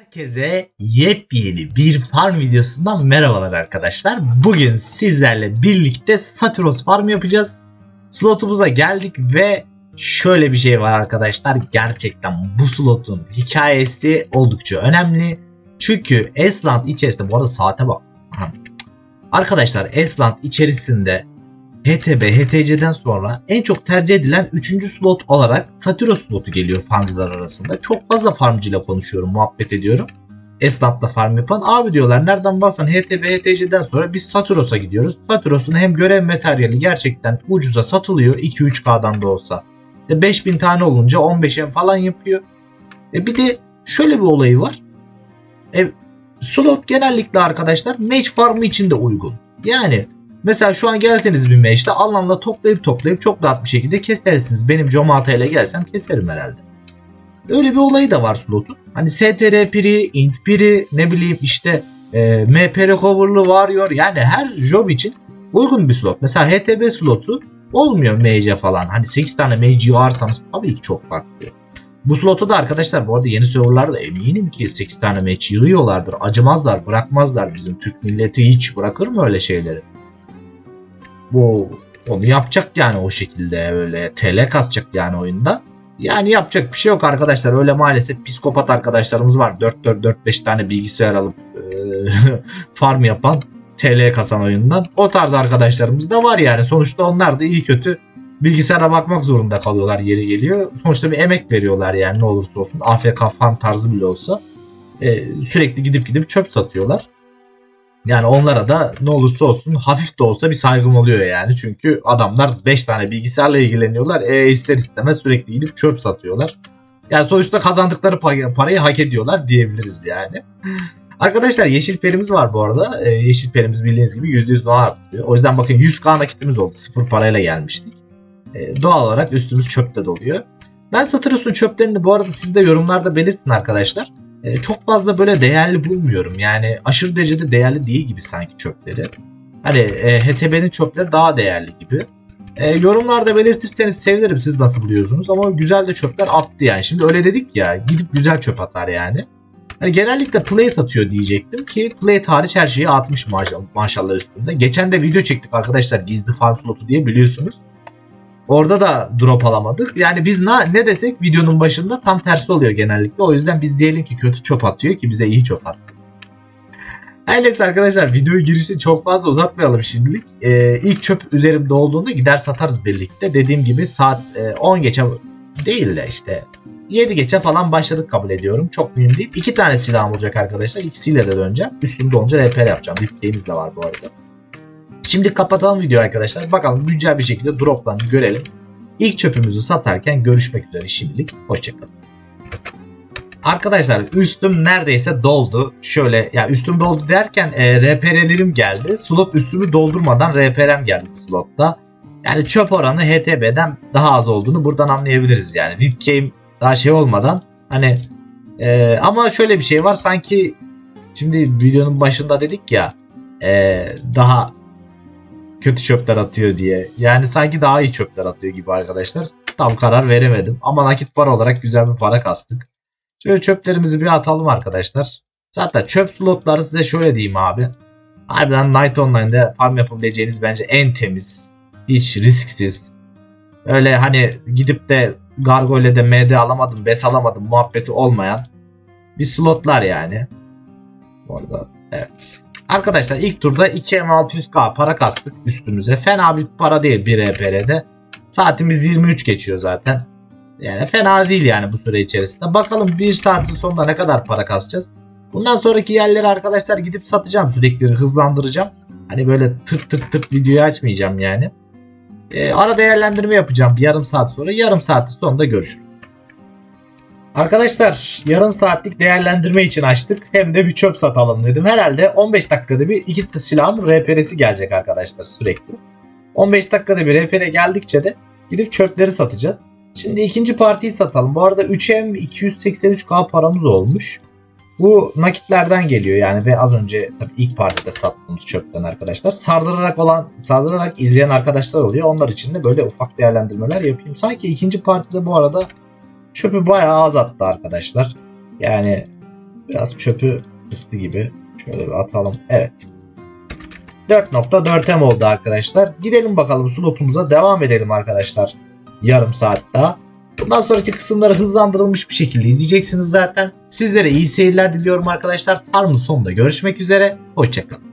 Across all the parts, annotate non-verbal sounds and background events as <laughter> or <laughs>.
Herkese yepyeni bir farm videosundan merhabalar arkadaşlar. Bugün sizlerle birlikte Satiros farm yapacağız. Slotumuza geldik ve şöyle bir şey var arkadaşlar. Gerçekten bu slotun hikayesi oldukça önemli. Çünkü Esland içerisinde bu arada saate bak. Arkadaşlar Esland içerisinde HTB, HTC'den sonra en çok tercih edilen 3. slot olarak Satiros slotu geliyor farmcılar arasında. Çok fazla farmcıyla konuşuyorum, muhabbet ediyorum. Esnafla farm yapan. Abi diyorlar nereden baksan HTB, HTC'den sonra biz Satiros'a gidiyoruz. Satiros'un hem görev materyali gerçekten ucuza satılıyor 2-3K'dan da olsa. E 5000 tane olunca 15'e falan yapıyor. E bir de şöyle bir olayı var. E, slot genellikle arkadaşlar mage farmı için de uygun. Yani Mesela şu an gelseniz bir meşte alanla toplayıp toplayıp çok rahat bir şekilde kesersiniz. Benim Comata ile gelsem keserim herhalde. Öyle bir olayı da var slotun. Hani STR piri, int piri, ne bileyim işte e, MP recover'lı varıyor. Yani her job için uygun bir slot. Mesela HTB slotu olmuyor mage falan. Hani 8 tane mage varsanız tabii ki çok farklı. Bu slotu da arkadaşlar bu arada yeni serverlarda eminim ki 8 tane mage yığıyorlardır. Acımazlar, bırakmazlar bizim Türk milleti hiç bırakır mı öyle şeyleri? Bu onu yapacak yani o şekilde öyle TL kasacak yani oyunda. Yani yapacak bir şey yok arkadaşlar. Öyle maalesef psikopat arkadaşlarımız var. 4-4-4-5 tane bilgisayar alıp e, <laughs> farm yapan TL kasan oyundan. O tarz arkadaşlarımız da var yani. Sonuçta onlar da iyi kötü bilgisayara bakmak zorunda kalıyorlar yeri geliyor. Sonuçta bir emek veriyorlar yani ne olursa olsun. AFK farm tarzı bile olsa. E, sürekli gidip gidip çöp satıyorlar. Yani onlara da ne olursa olsun hafif de olsa bir saygım oluyor yani. Çünkü adamlar 5 tane bilgisayarla ilgileniyorlar. E ister istemez sürekli gidip çöp satıyorlar. Yani sonuçta kazandıkları parayı hak ediyorlar diyebiliriz yani. Arkadaşlar yeşil perimiz var bu arada. E, yeşil perimiz bildiğiniz gibi %100 dolar artıyor. O yüzden bakın 100k nakitimiz oldu. Sıfır parayla gelmiştik. E, doğal olarak üstümüz çöpte doluyor. Ben Satırus'un çöplerini bu arada siz de yorumlarda belirtin arkadaşlar e, çok fazla böyle değerli bulmuyorum. Yani aşırı derecede değerli değil gibi sanki çöpleri. Hani e, HTB'nin çöpleri daha değerli gibi. E, yorumlarda belirtirseniz sevinirim siz nasıl buluyorsunuz ama güzel de çöpler attı yani. Şimdi öyle dedik ya gidip güzel çöp atar yani. Hani genellikle plate atıyor diyecektim ki plate hariç her şeyi atmış maşallah, maşallah üstünde. Geçen de video çektik arkadaşlar gizli farm slotu diye biliyorsunuz. Orada da drop alamadık. Yani biz ne, ne desek videonun başında tam tersi oluyor genellikle. O yüzden biz diyelim ki kötü çöp atıyor ki bize iyi çöp attı. Her neyse arkadaşlar video girişi çok fazla uzatmayalım şimdilik. Ee, ilk çöp üzerimde olduğunda gider satarız birlikte. Dediğim gibi saat e, 10 geçe değil de işte 7 geçe falan başladık kabul ediyorum. Çok mühim değil. İki tane silahım olacak arkadaşlar. İkisiyle de döneceğim. Üstümde olunca RPR yapacağım. Ripkeyimiz de var bu arada. Şimdi kapatalım videoyu arkadaşlar. Bakalım güncel bir şekilde droplarını görelim. İlk çöpümüzü satarken görüşmek üzere şimdilik. Hoşçakalın. Arkadaşlar üstüm neredeyse doldu. Şöyle ya üstüm doldu derken e, RPR'lerim geldi. Slot üstümü doldurmadan RPR'm geldi slotta. Yani çöp oranı HTB'den daha az olduğunu buradan anlayabiliriz yani. VIP daha şey olmadan hani e, ama şöyle bir şey var sanki şimdi videonun başında dedik ya e, daha kötü çöpler atıyor diye. Yani sanki daha iyi çöpler atıyor gibi arkadaşlar. Tam karar veremedim. Ama nakit para olarak güzel bir para kastık. Şöyle çöplerimizi bir atalım arkadaşlar. Zaten çöp slotları size şöyle diyeyim abi. Harbiden Night Online'da farm yapabileceğiniz bence en temiz. Hiç risksiz. Öyle hani gidip de Gargoyle'de MD alamadım, BES alamadım muhabbeti olmayan bir slotlar yani. Bu arada evet. Arkadaşlar ilk turda 2M600K para kastık üstümüze. Fena bir para değil bir EPR'de. Saatimiz 23 geçiyor zaten. Yani fena değil yani bu süre içerisinde. Bakalım bir saatin sonunda ne kadar para kasacağız. Bundan sonraki yerleri arkadaşlar gidip satacağım sürekli hızlandıracağım. Hani böyle tık tık tık videoyu açmayacağım yani. Ee, ara değerlendirme yapacağım bir yarım saat sonra. Yarım saatin sonunda görüşürüz. Arkadaşlar yarım saatlik değerlendirme için açtık. Hem de bir çöp satalım dedim. Herhalde 15 dakikada bir iki silahın RPR'si gelecek arkadaşlar sürekli. 15 dakikada bir RPR geldikçe de gidip çöpleri satacağız. Şimdi ikinci partiyi satalım. Bu arada 3M 283K paramız olmuş. Bu nakitlerden geliyor yani ve az önce tabii ilk partide sattığımız çöpten arkadaşlar. Sardırarak olan, sardırarak izleyen arkadaşlar oluyor. Onlar için de böyle ufak değerlendirmeler yapayım. Sanki ikinci partide bu arada çöpü bayağı az attı arkadaşlar. Yani Biraz çöpü kıstı gibi. Şöyle bir atalım. Evet. 4.4M oldu arkadaşlar. Gidelim bakalım slotumuza devam edelim arkadaşlar. Yarım saat daha. Bundan sonraki kısımları hızlandırılmış bir şekilde izleyeceksiniz zaten. Sizlere iyi seyirler diliyorum arkadaşlar. Farmın sonunda görüşmek üzere. Hoşçakalın.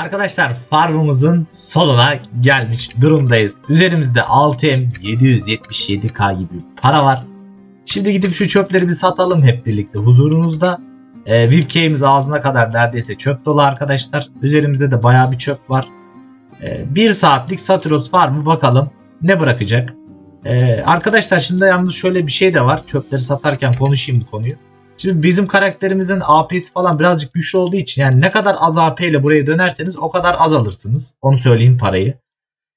Arkadaşlar farmımızın sonuna gelmiş durumdayız. Üzerimizde 6M 777K gibi para var. Şimdi gidip şu çöpleri bir satalım hep birlikte huzurunuzda. Ee, VIPK'imiz ağzına kadar neredeyse çöp dolu arkadaşlar. Üzerimizde de baya bir çöp var. Ee, bir saatlik Saturos farmı bakalım ne bırakacak. Ee, arkadaşlar şimdi yalnız şöyle bir şey de var. Çöpleri satarken konuşayım bu konuyu. Şimdi bizim karakterimizin AP'si falan birazcık güçlü olduğu için yani ne kadar az AP ile buraya dönerseniz o kadar az alırsınız. Onu söyleyeyim parayı.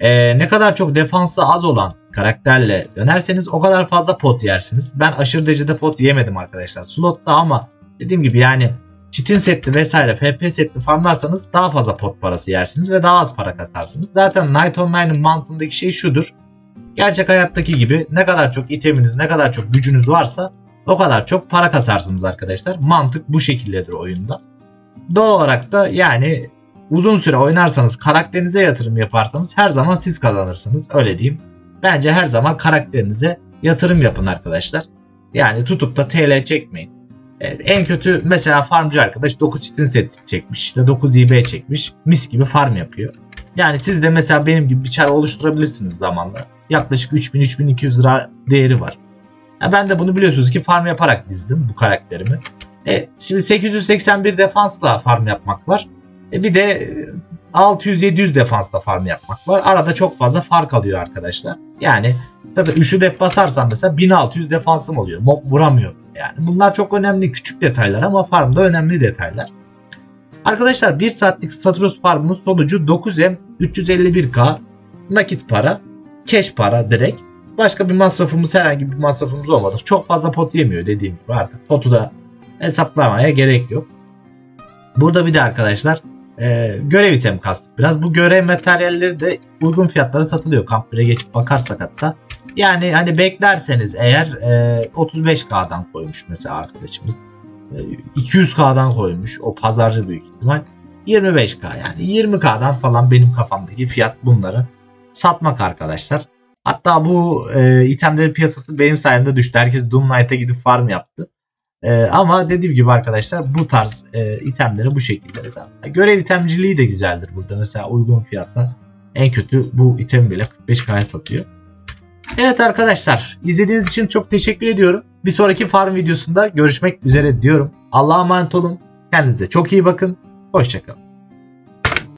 Ee, ne kadar çok defansı az olan karakterle dönerseniz o kadar fazla pot yersiniz. Ben aşırı derecede pot yemedim arkadaşlar slotta ama dediğim gibi yani çitin setli vesaire FP setli farmlarsanız daha fazla pot parası yersiniz ve daha az para kasarsınız. Zaten Night Online'ın mantığındaki şey şudur. Gerçek hayattaki gibi ne kadar çok iteminiz ne kadar çok gücünüz varsa o kadar çok para kasarsınız arkadaşlar. Mantık bu şekildedir oyunda. Doğal olarak da yani uzun süre oynarsanız karakterinize yatırım yaparsanız her zaman siz kazanırsınız. Öyle diyeyim. Bence her zaman karakterinize yatırım yapın arkadaşlar. Yani tutup da TL çekmeyin. En kötü mesela farmcı arkadaş 9 çitin set çekmiş. işte 9 IB çekmiş. Mis gibi farm yapıyor. Yani siz de mesela benim gibi bir çar oluşturabilirsiniz zamanla. Yaklaşık 3000-3200 lira değeri var. Ya ben de bunu biliyorsunuz ki farm yaparak dizdim bu karakterimi. E, şimdi 881 defansla farm yapmak var. E, bir de 600-700 defansla farm yapmak var. Arada çok fazla fark alıyor arkadaşlar. Yani tabii 3'ü def basarsam mesela 1600 defansım oluyor. Mob vuramıyorum yani. Bunlar çok önemli küçük detaylar ama farmda önemli detaylar. Arkadaşlar 1 saatlik Satros farmının sonucu 9M 351K nakit para, cash para direkt. Başka bir masrafımız herhangi bir masrafımız olmadı. Çok fazla pot yemiyor dediğim gibi artık. Potu da hesaplamaya gerek yok. Burada bir de arkadaşlar e, görev item kastık biraz. Bu görev materyalleri de uygun fiyatlara satılıyor. Kamp 1'e geçip bakarsak hatta. Yani hani beklerseniz eğer e, 35K'dan koymuş mesela arkadaşımız. E, 200K'dan koymuş. O pazarcı büyük ihtimal. 25K yani 20K'dan falan benim kafamdaki fiyat bunları satmak arkadaşlar. Hatta bu e, itemlerin piyasası benim sayemde düştü. Herkes Doom Knight'a gidip farm yaptı. E, ama dediğim gibi arkadaşlar bu tarz e, itemleri bu şekilde mesela. Görev itemciliği de güzeldir burada. Mesela uygun fiyatla en kötü bu item bile 45K'ya satıyor. Evet arkadaşlar izlediğiniz için çok teşekkür ediyorum. Bir sonraki farm videosunda görüşmek üzere diyorum. Allah'a emanet olun. Kendinize çok iyi bakın. Hoşçakalın.